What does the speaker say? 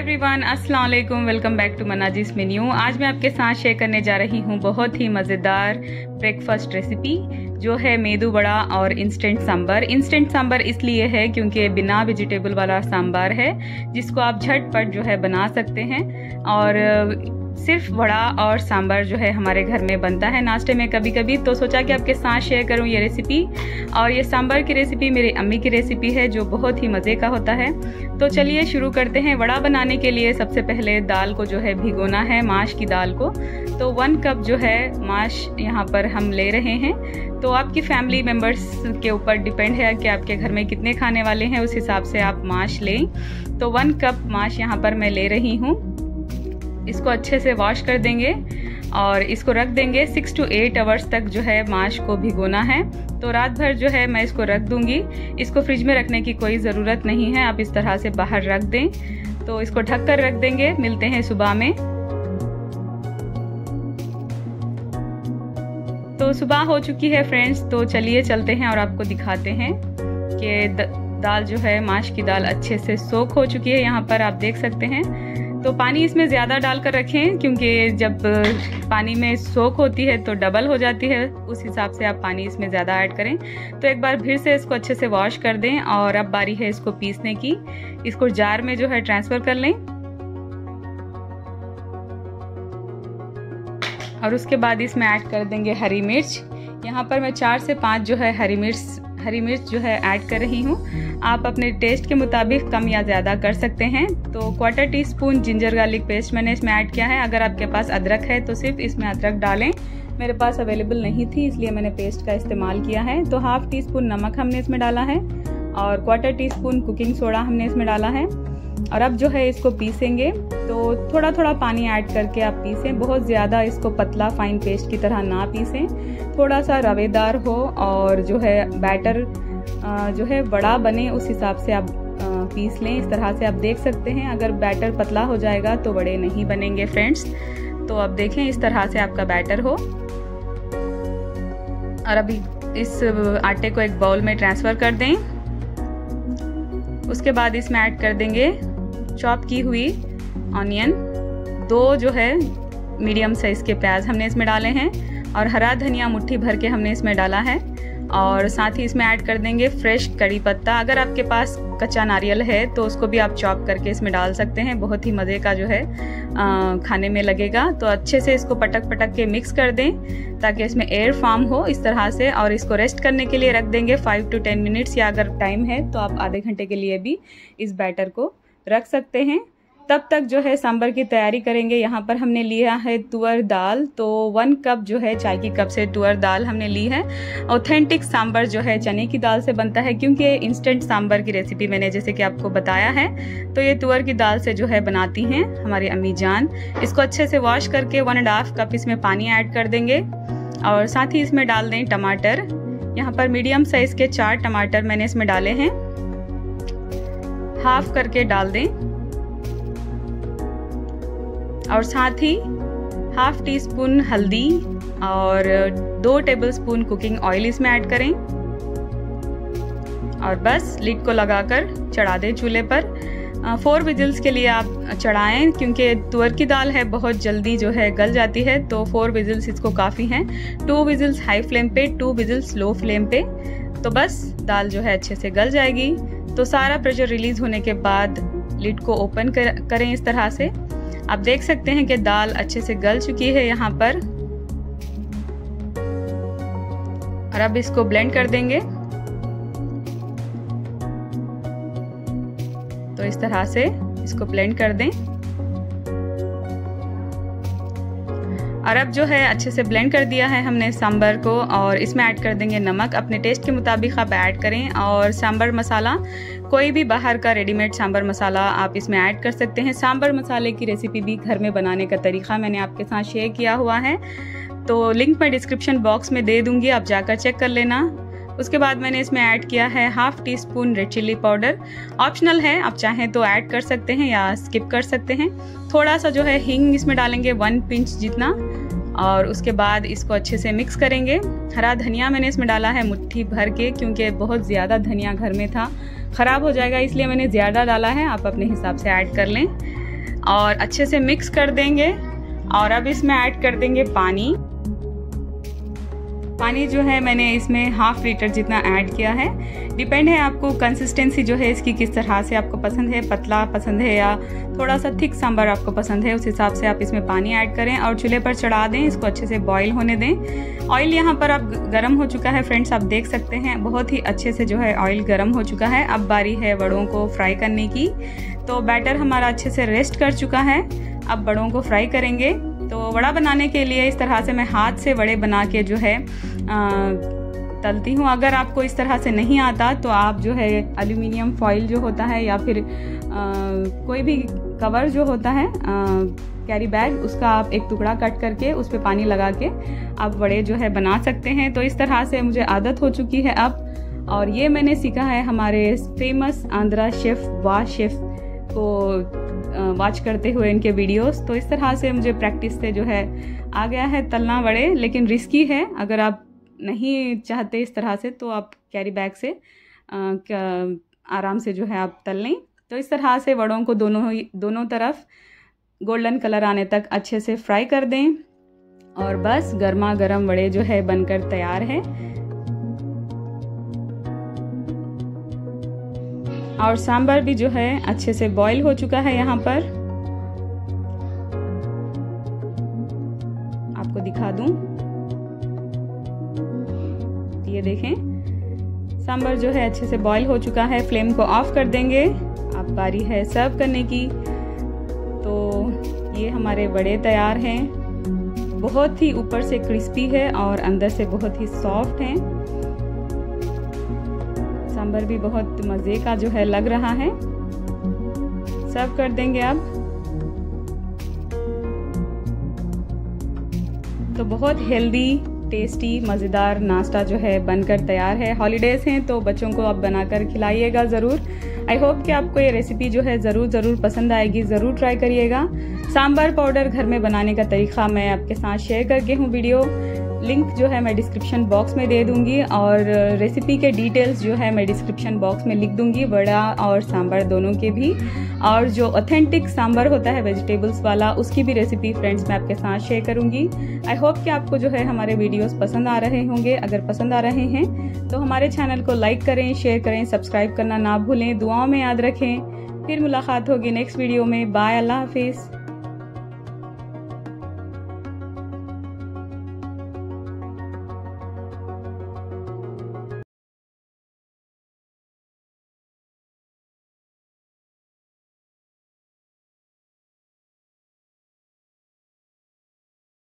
Everyone अस्सलाम वालेकुम welcome back to मनाजिस मेन्यू आज मैं आपके साथ शेयर करने जा रही हूँ बहुत ही मज़ेदार ब्रेकफास्ट रेसिपी जो है मेदू बड़ा और इंस्टेंट सांबर। इंस्टेंट सांबर इसलिए है क्योंकि बिना वेजिटेबल वाला सांबर है, जिसको आप झटपट जो है बना सकते हैं। और सिर्फ़ वड़ा और सांभर जो है हमारे घर में बनता है नाश्ते में कभी कभी तो सोचा कि आपके साथ शेयर करूँ ये रेसिपी और ये सांभर की रेसिपी मेरी अम्मी की रेसिपी है, जो बहुत ही मज़े का होता है। तो चलिए शुरू करते हैं वड़ा बनाने के लिए। सबसे पहले दाल को जो है भिगोना है, माश की दाल को। तो वन कप जो है माश यहाँ पर हम ले रहे हैं। तो आपकी फैमिली मेंबर्स के ऊपर डिपेंड है कि आपके घर में कितने खाने वाले हैं, उस हिसाब से आप माश लें। तो वन कप माश यहाँ पर मैं ले रही हूँ। इसको अच्छे से वॉश कर देंगे और इसको रख देंगे सिक्स टू एट आवर्स तक जो है माश को भिगोना है। तो रात भर जो है मैं इसको रख दूँगी। इसको फ्रिज में रखने की कोई ज़रूरत नहीं है। आप इस तरह से बाहर रख दें। तो इसको ढक कर रख देंगे। मिलते हैं सुबह में। तो सुबह हो चुकी है फ्रेंड्स तो चलिए चलते हैं और आपको दिखाते हैं कि दाल जो है माश की दाल अच्छे से सोख हो चुकी है। यहाँ पर आप देख सकते हैं। तो पानी इसमें ज़्यादा डालकर रखें, क्योंकि जब पानी में सोख होती है तो डबल हो जाती है। उस हिसाब से आप पानी इसमें ज़्यादा ऐड करें। तो एक बार फिर से इसको अच्छे से वॉश कर दें और अब बारी है इसको पीसने की। इसको जार में जो है ट्रांसफ़र कर लें। और उसके बाद इसमें ऐड कर देंगे हरी मिर्च। यहाँ पर मैं चार से पाँच जो है हरी मिर्च हरी मिर्च जो है ऐड कर रही हूँ। आप अपने टेस्ट के मुताबिक कम या ज़्यादा कर सकते हैं। तो quarter teaspoon ginger garlic paste मैंने इसमें ऐड किया है। अगर आपके पास अदरक है तो सिर्फ़ इसमें अदरक डालें। मेरे पास अवेलेबल नहीं थी, इसलिए मैंने पेस्ट का इस्तेमाल किया है। तो हाफ़ टी स्पून नमक हमने इसमें डाला है और quarter teaspoon cooking soda हमने इसमें डाला है। और अब जो है इसको पीसेंगे। तो थोड़ा थोड़ा पानी ऐड करके आप पीसें। बहुत ज़्यादा इसको पतला फाइन पेस्ट की तरह ना पीसें। थोड़ा सा रवेदार हो और जो है बैटर जो है बड़ा बने, उस हिसाब से आप पीस लें। इस तरह से आप देख सकते हैं। अगर बैटर पतला हो जाएगा तो बड़े नहीं बनेंगे फ्रेंड्स तो अब देखें इस तरह से आपका बैटर हो। और अभी इस आटे को एक बाउल में ट्रांसफ़र कर दें। उसके बाद इसमें ऐड कर देंगे चॉप की हुई ऑनियन दो जो है मीडियम साइज़ के प्याज हमने इसमें डाले हैं और हरा धनिया मुट्ठी भर के हमने इसमें डाला है और साथ ही इसमें ऐड कर देंगे फ्रेश कड़ी पत्ता। अगर आपके पास कच्चा नारियल है तो उसको भी आप चॉप करके इसमें डाल सकते हैं। बहुत ही मज़े का जो है आ, खाने में लगेगा। तो अच्छे से इसको पटक पटक के मिक्स कर दें ताकि इसमें एयर फॉर्म हो इस तरह से और इसको रेस्ट करने के लिए रख देंगे फाइव टू टेन मिनट्स या अगर टाइम है तो आप आधे घंटे के लिए भी इस बैटर को रख सकते हैं। तब तक जो है सांबर की तैयारी करेंगे। यहाँ पर हमने लिया है तुअर दाल। तो वन कप जो है चाय की कप से तुअर दाल हमने ली है। ऑथेंटिक सांबर जो है चने की दाल से बनता है, क्योंकि इंस्टेंट सांबर की रेसिपी मैंने जैसे कि आपको बताया है। तो ये तुअर की दाल से जो है बनाती हैं हमारी अम्मी जान। इसको अच्छे से वॉश करके वन एंड हाफ़ कप इसमें पानी ऐड कर देंगे। और साथ ही इसमें डाल दें टमाटर। यहाँ पर मीडियम साइज़ के चार टमाटर मैंने इसमें डाले हैं। हाफ़ करके डाल दें। और साथ ही हाफ़ टी स्पून हल्दी और दो टेबलस्पून कुकिंग ऑयल इसमें ऐड करें। और बस लिड को लगाकर चढ़ा दें चूल्हे पर। फोर विजिल्स के लिए आप चढ़ाएँ, क्योंकि तुअर की दाल है, बहुत जल्दी जो है गल जाती है तो फोर विजिल्स इसको काफ़ी हैं। टू विजिल्स हाई फ्लेम पे, टू विजिल्स लो फ्लेम पे तो बस दाल जो है अच्छे से गल जाएगी। तो सारा प्रेशर रिलीज़ होने के बाद लिड को ओपन कर, करें इस तरह से। आप देख सकते हैं कि दाल अच्छे से गल चुकी है यहाँ पर। और अब इसको ब्लेंड कर देंगे। तो इस तरह से इसको ब्लेंड कर दें। और अब जो है, अच्छे से ब्लेंड कर दिया है हमने सांबर को और इसमें ऐड कर देंगे नमक। अपने टेस्ट के मुताबिक आप ऐड करें और सांबर मसाला, कोई भी बाहर का रेडीमेड सांबर मसाला आप इसमें ऐड कर सकते हैं। सांबर मसाले की रेसिपी भी घर में बनाने का तरीका मैंने आपके साथ शेयर किया हुआ है। तो लिंक मैं डिस्क्रिप्शन बॉक्स में दे दूँगी, आप जाकर चेक कर लेना। उसके बाद मैंने इसमें ऐड किया है half teaspoon red chilli powder optional है, आप चाहें तो ऐड कर सकते हैं या स्किप कर सकते हैं। थोड़ा सा जो है हिंग इसमें डालेंगे वन पिंच जितना। और उसके बाद इसको अच्छे से मिक्स करेंगे। हरा धनिया मैंने इसमें डाला है मुट्ठी भर के, क्योंकि बहुत ज़्यादा धनिया घर में था। ख़राब हो जाएगा, इसलिए मैंने ज़्यादा डाला है। आप अपने हिसाब से ऐड कर लें। और अच्छे से मिक्स कर देंगे। और अब इसमें ऐड कर देंगे पानी। पानी जो है मैंने इसमें हाफ़ लीटर जितना ऐड किया है। डिपेंड है आपको कंसिस्टेंसी जो है इसकी किस तरह से आपको पसंद है, पतला पसंद है या थोड़ा सा थिक सांभर आपको पसंद है, उस हिसाब से आप इसमें पानी ऐड करें और चूल्हे पर चढ़ा दें, इसको अच्छे से बॉईल होने दें। ऑयल यहाँ पर अब गर्म हो चुका है फ्रेंड्स आप देख सकते हैं, बहुत ही अच्छे से जो है ऑयल गर्म हो चुका है। अब बारी है बड़ों को फ्राई करने की। तो बैटर हमारा अच्छे से रेस्ट कर चुका है। अब बड़ों को फ्राई करेंगे। तो वड़ा बनाने के लिए इस तरह से मैं हाथ से वड़े बना के जो है तलती हूँ। अगर आपको इस तरह से नहीं आता तो आप जो है एल्यूमिनियम फॉइल जो होता है या फिर आ, कोई भी कवर जो होता है कैरी बैग उसका आप एक टुकड़ा कट करके उस पर पानी लगा के आप बड़े जो है बना सकते हैं। तो इस तरह से मुझे आदत हो चुकी है अब। और ये मैंने सीखा है हमारे फ़ेमस आंध्रा शेफ वा शेफ को वॉच करते हुए इनके वीडियोस तो इस तरह से मुझे प्रैक्टिस से जो है, आ गया है तलना बड़े, लेकिन रिस्की है। अगर आप नहीं चाहते इस तरह से तो आप कैरी बैग से आराम से जो है आप तल लें। तो इस तरह से वड़ों को दोनों दोनों तरफ़ गोल्डन कलर आने तक अच्छे से फ्राई कर दें। और बस गर्मा गर्म वड़े जो है बनकर तैयार है। और सांबर भी जो है अच्छे से बॉईल हो चुका है यहाँ पर। आपको दिखा दूँ। ये देखें, सांबर जो है अच्छे से बॉईल हो चुका है। फ्लेम को ऑफ़ कर देंगे। अब बारी है सर्व करने की। तो ये हमारे बड़े तैयार हैं। बहुत ही ऊपर से क्रिस्पी है और अंदर से बहुत ही सॉफ्ट हैं। सांबर भी बहुत मज़े का जो है लग रहा है। सर्व कर देंगे अब। तो बहुत हेल्दी टेस्टी मज़ेदार नाश्ता जो है बनकर तैयार है। हॉलीडेज़ हैं तो बच्चों को आप बनाकर खिलाइएगा ज़रूर। आई होप कि आपको ये रेसिपी जो है ज़रूर ज़रूर पसंद आएगी। ज़रूर ट्राई करिएगा। सांबर पाउडर घर में बनाने का तरीका मैं आपके साथ शेयर करके हूँ वीडियो। लिंक जो है मैं डिस्क्रिप्शन बॉक्स में दे दूँगी और रेसिपी के डिटेल्स जो है मैं डिस्क्रिप्शन बॉक्स में लिख दूँगी, वड़ा और सांभर दोनों के भी। और जो ऑथेंटिक सांभर होता है वेजिटेबल्स वाला, उसकी भी रेसिपी फ्रेंड्स मैं आपके साथ शेयर करूँगी। आई होप कि आपको जो है हमारे वीडियोस पसंद आ रहे होंगे। अगर पसंद आ रहे हैं तो हमारे चैनल को लाइक करें शेयर करें सब्सक्राइब करना ना भूलें। दुआओं में याद रखें। फिर मुलाकात होगी नेक्स्ट वीडियो में। बाय अल्लाह हाफिज़